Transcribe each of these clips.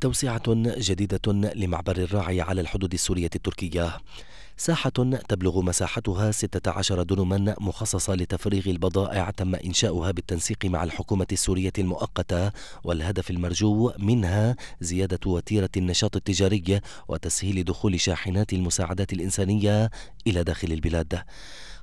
توسعة جديدة لمعبر الراعي على الحدود السورية التركية. ساحة تبلغ مساحتها 16 دنما مخصصة لتفريغ البضائع تم إنشاؤها بالتنسيق مع الحكومة السورية المؤقتة والهدف المرجو منها زيادة وتيرة النشاط التجاري وتسهيل دخول شاحنات المساعدات الإنسانية إلى داخل البلاد.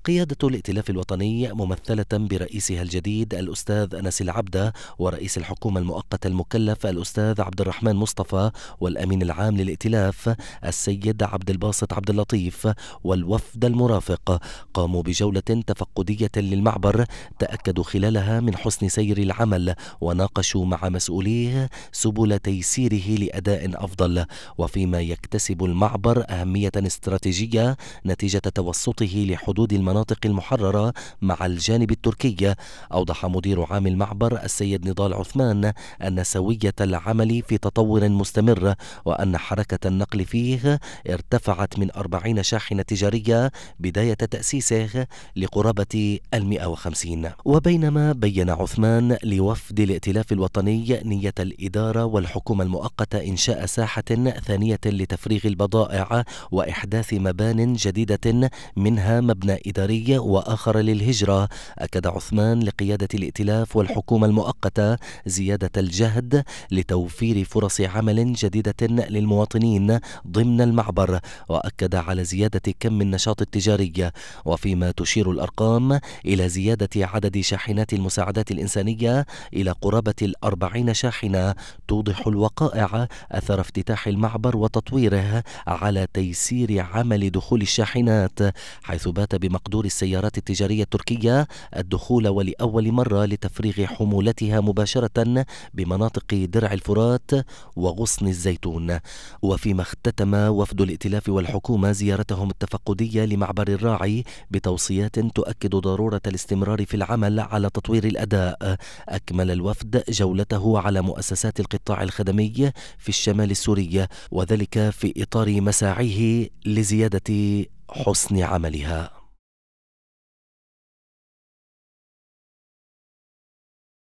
قيادة الائتلاف الوطني ممثلة برئيسها الجديد الأستاذ أنس العبدة ورئيس الحكومة المؤقتة المكلف الأستاذ عبد الرحمن مصطفى والأمين العام للائتلاف السيد عبد الباسط عبد اللطيف والوفد المرافق. قاموا بجولة تفقدية للمعبر تأكدوا خلالها من حسن سير العمل وناقشوا مع مسؤوليه سبل تيسيره لأداء أفضل. وفيما يكتسب المعبر أهمية استراتيجية نتيجة توسطه لحدود المناطق المحررة مع الجانب التركي. أوضح مدير عام المعبر السيد نضال عثمان أن سوية العمل في تطور مستمر وأن حركة النقل فيه ارتفعت من 40 شاحنة تجارية بداية تأسيسه لقرابة المئة وخمسين. وبينما بين عثمان لوفد الائتلاف الوطني نية الإدارة والحكومة المؤقتة إنشاء ساحة ثانية لتفريغ البضائع وإحداث مبان جديدة منها مبنى إداري وآخر للهجرة. أكد عثمان لقيادة الائتلاف والحكومة المؤقتة زيادة الجهد لتوفير فرص عمل جديدة للمواطنين ضمن المعبر. وأكد على زيادة كم النشاط التجاري وفيما تشير الأرقام إلى زيادة عدد شاحنات المساعدات الإنسانية إلى قرابة الأربعين شاحنة توضح الوقائع أثر افتتاح المعبر وتطويره على تيسير عمل دخول الشاحنات حيث بات بمقدور السيارات التجارية التركية الدخول ولأول مرة لتفريغ حمولتها مباشرة بمناطق درع الفرات وغصن الزيتون. وفيما اختتم وفد الائتلاف والحكومة زيارتهم التفقدية لمعبر الراعي بتوصيات تؤكد ضرورة الاستمرار في العمل على تطوير الأداء. أكمل الوفد جولته على مؤسسات القطاع الخدمي في الشمال السوري وذلك في إطار مساعيه لزيادة حسن عملها.